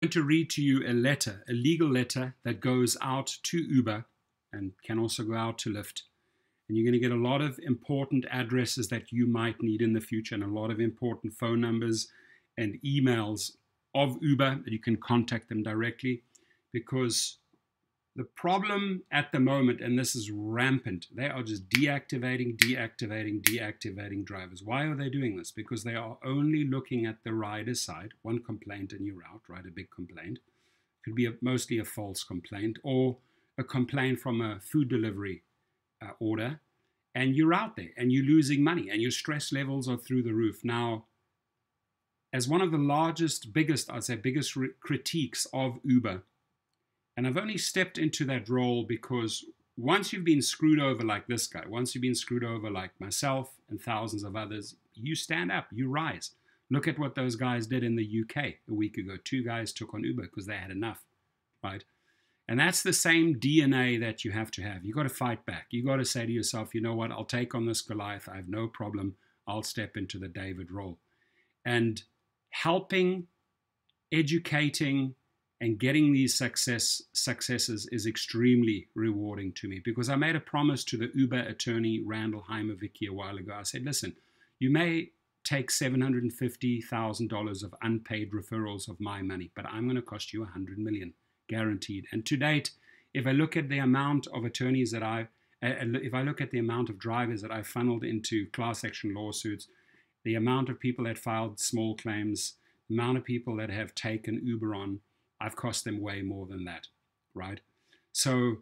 going to read to you a letter, a legal letter that goes out to Uber and can also go out to Lyft. And you're going to get a lot of important addresses that you might need in the future and a lot of important phone numbers and emails of Uber that you can contact them directly because the problem at the moment, and this is rampant, they are just deactivating, deactivating, deactivating drivers. Why are they doing this? Because they are only looking at the rider side. One complaint and you're out, right? A big complaint. Could be a, mostly a false complaint or a complaint from a food delivery uh, order, and you're out there and you're losing money and your stress levels are through the roof. Now, as one of the largest, biggest, I'd say, biggest critiques of Uber and I've only stepped into that role because once you've been screwed over like this guy, once you've been screwed over like myself and thousands of others, you stand up, you rise. Look at what those guys did in the UK a week ago. Two guys took on Uber because they had enough, right? And that's the same DNA that you have to have. You've got to fight back. You've got to say to yourself, you know what? I'll take on this Goliath. I have no problem. I'll step into the David role. And helping, educating, and getting these success successes is extremely rewarding to me because I made a promise to the Uber attorney Randall Heimovicki a while ago. I said, listen, you may take $750,000 of unpaid referrals of my money, but I'm going to cost you 100 million guaranteed. And to date, if I look at the amount of attorneys that I uh, if I look at the amount of drivers that I funneled into class action lawsuits, the amount of people that filed small claims, the amount of people that have taken Uber on, I've cost them way more than that, right? So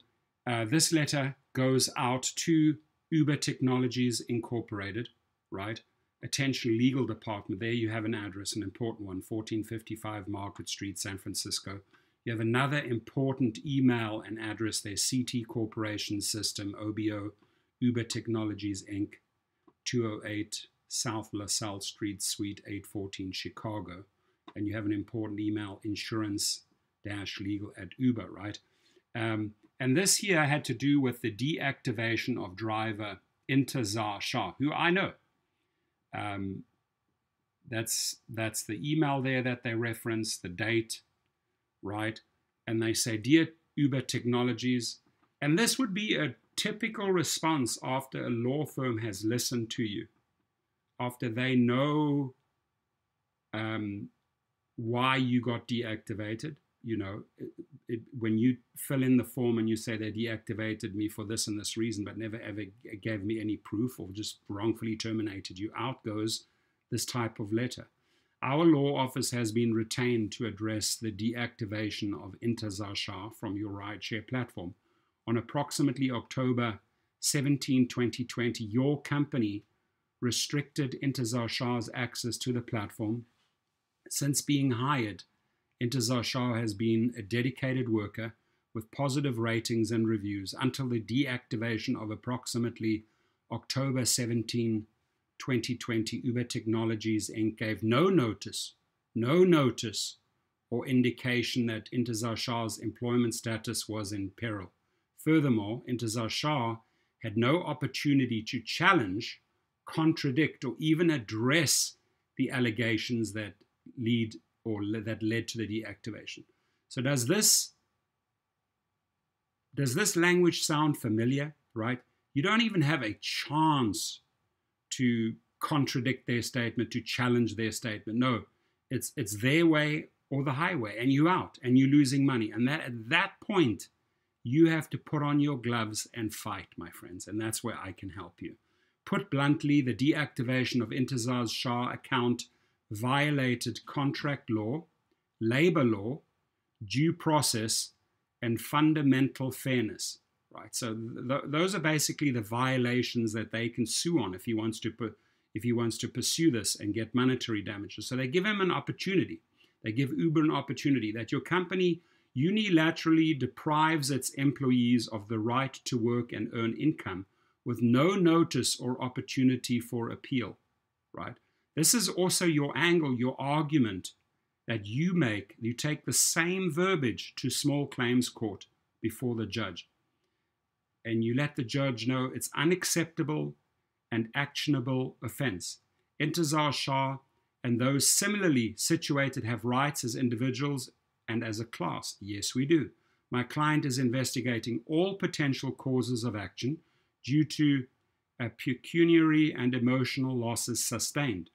uh, this letter goes out to Uber Technologies Incorporated, right? Attention Legal Department. There you have an address, an important one, 1455 Market Street, San Francisco. You have another important email and address there, CT Corporation System, OBO, Uber Technologies Inc., 208 South LaSalle Street, Suite 814, Chicago. And you have an important email, insurance legal at Uber, right? Um, and this here had to do with the deactivation of driver Intezar Shah, who I know. Um, that's that's the email there that they reference, the date, right? And they say, Dear Uber Technologies, and this would be a typical response after a law firm has listened to you, after they know um, why you got deactivated, you know, it, it, when you fill in the form and you say they deactivated me for this and this reason, but never ever gave me any proof or just wrongfully terminated you, out goes this type of letter. Our law office has been retained to address the deactivation of Intezar Shah from your rideshare platform. On approximately October 17, 2020, your company restricted Intezar Shah's access to the platform. Since being hired, Intezar Shah has been a dedicated worker with positive ratings and reviews until the deactivation of approximately October 17, 2020. Uber Technologies Inc. gave no notice, no notice or indication that Intezar Shah's employment status was in peril. Furthermore, Intezar Shah had no opportunity to challenge, contradict, or even address the allegations that lead or that led to the deactivation. So does this does this language sound familiar, right? You don't even have a chance to contradict their statement, to challenge their statement. No, it's it's their way or the highway, and you out, and you're losing money. And that at that point, you have to put on your gloves and fight, my friends. And that's where I can help you. Put bluntly, the deactivation of Intezar's Shah account violated contract law, labor law, due process, and fundamental fairness. Right. So th- those are basically the violations that they can sue on if he wants to put, if he wants to pursue this and get monetary damages. So they give him an opportunity. They give Uber an opportunity that your company unilaterally deprives its employees of the right to work and earn income with no notice or opportunity for appeal. Right. This is also your angle, your argument that you make. You take the same verbiage to small claims court before the judge. And you let the judge know it's unacceptable and actionable offense. Intezar Shah and those similarly situated have rights as individuals and as a class? Yes, we do. My client is investigating all potential causes of action due to pecuniary and emotional losses sustained.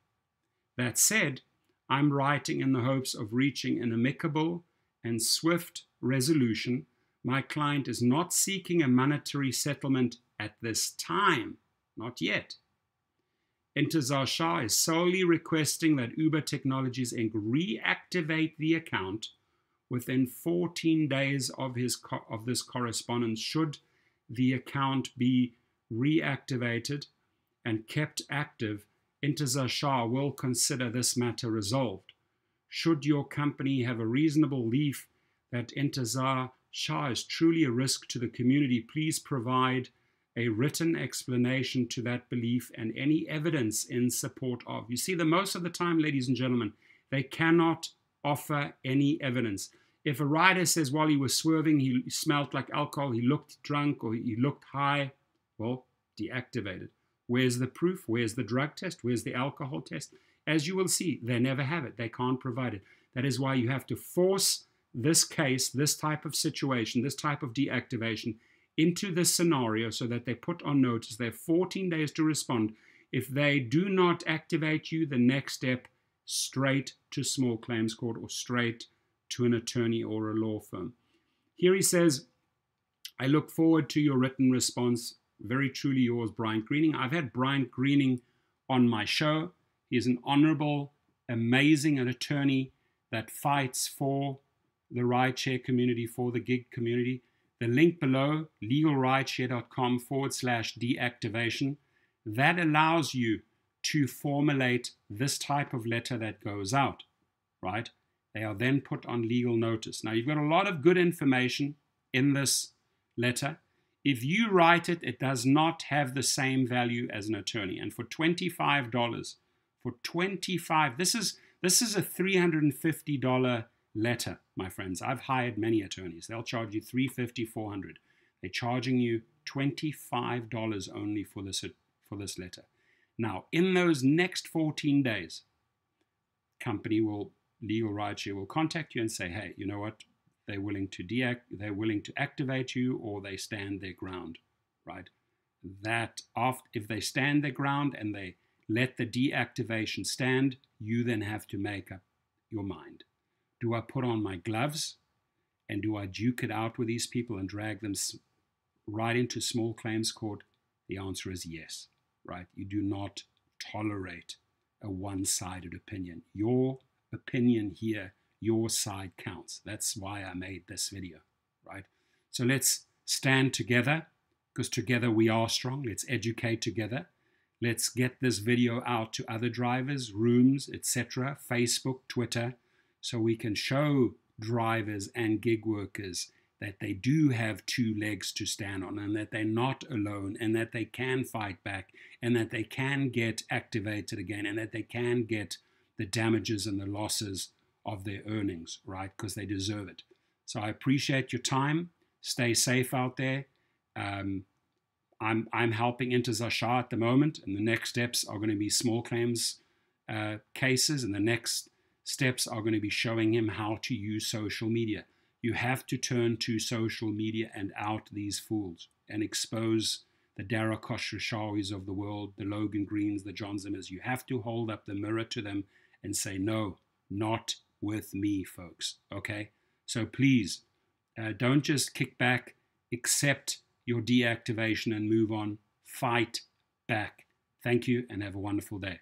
That said, I'm writing in the hopes of reaching an amicable and swift resolution. My client is not seeking a monetary settlement at this time, not yet. Intezar Shah is solely requesting that Uber Technologies Inc. reactivate the account within 14 days of, his of this correspondence should the account be reactivated and kept active, Intezar Shah will consider this matter resolved. Should your company have a reasonable belief that Intezar Shah is truly a risk to the community, please provide a written explanation to that belief and any evidence in support of. You see, the most of the time, ladies and gentlemen, they cannot offer any evidence. If a rider says while he was swerving he smelled like alcohol, he looked drunk, or he looked high, well, deactivated. Where's the proof? Where's the drug test? Where's the alcohol test? As you will see, they never have it. They can't provide it. That is why you have to force this case, this type of situation, this type of deactivation into this scenario so that they put on notice. They have 14 days to respond. If they do not activate you, the next step, straight to small claims court or straight to an attorney or a law firm. Here he says, I look forward to your written response. Very truly yours, Bryant Greening. I've had Bryant Greening on my show. He is an honorable, amazing an attorney that fights for the rideshare community, for the gig community. The link below, legalrideshare.com forward slash deactivation, that allows you to formulate this type of letter that goes out, right? They are then put on legal notice. Now, you've got a lot of good information in this letter. If you write it, it does not have the same value as an attorney. And for $25, for 25 this is this is a $350 letter, my friends. I've hired many attorneys. They'll charge you 350 400 They're charging you $25 only for this, for this letter. Now, in those next 14 days, company will legal rideshare will contact you and say, hey, you know what? They're willing to deact, they're willing to activate you, or they stand their ground, right? That off, if they stand their ground and they let the deactivation stand, you then have to make up your mind. Do I put on my gloves and do I duke it out with these people and drag them right into small claims court? The answer is yes, right? You do not tolerate a one sided opinion. Your opinion here, your side counts. That's why I made this video, right? So let's stand together because together we are strong. Let's educate together. Let's get this video out to other drivers, rooms, etc., Facebook, Twitter, so we can show drivers and gig workers that they do have two legs to stand on and that they're not alone and that they can fight back and that they can get activated again and that they can get the damages and the losses of their earnings, right? Because they deserve it. So I appreciate your time. Stay safe out there. Um, I'm, I'm helping Intezar Shah at the moment, and the next steps are going to be small claims uh, cases, and the next steps are going to be showing him how to use social media. You have to turn to social media and out these fools and expose the Dara Khosrowshahis of the world, the Logan Greens, the John Zimmers. You have to hold up the mirror to them and say, no, not with me, folks. Okay? So please, uh, don't just kick back, accept your deactivation and move on. Fight back. Thank you and have a wonderful day.